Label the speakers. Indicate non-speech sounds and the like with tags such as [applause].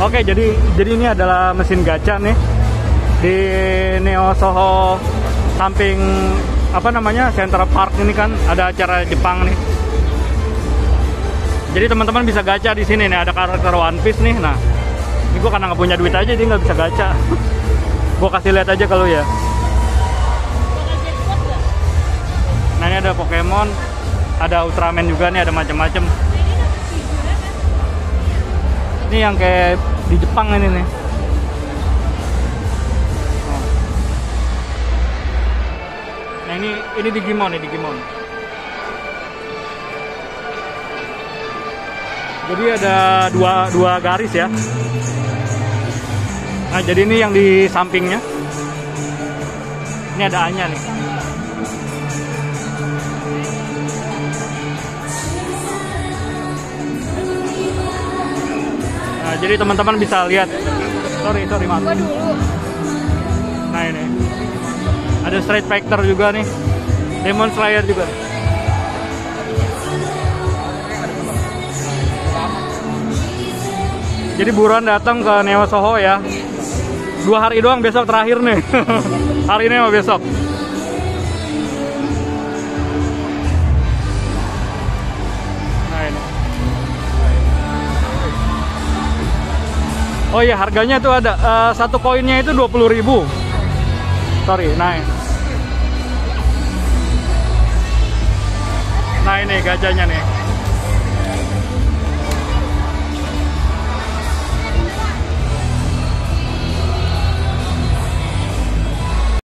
Speaker 1: Oke, jadi jadi ini adalah mesin gacha nih di Neo Soho samping apa namanya Central Park ini kan ada acara Jepang nih. Jadi teman-teman bisa gacha di sini nih ada karakter One Piece nih. Nah, ini gue karena nggak punya duit aja jadi nggak bisa gacha. [laughs] gue kasih lihat aja kalau ya. Nah ini ada Pokemon, ada Ultraman juga nih, ada macam-macam. Ini yang kayak di Jepang ini nih. Nah ini ini Digimon nih Digimon. Jadi ada dua dua garis ya. Nah jadi ini yang di sampingnya. Ini ada A-nya nih. Nah, jadi teman-teman bisa lihat. Sorry, sorry, maaf.
Speaker 2: Gua dulu.
Speaker 1: Nah, ini. Ada Street Fighter juga nih. Demon Slayer juga. Jadi buruan datang ke Neo Soho ya. Dua hari doang besok terakhir nih. [laughs] hari ini sama besok. Oh iya harganya tuh ada eh, satu koinnya itu 20.000 Sorry, nah. Nah ini gajahnya nih.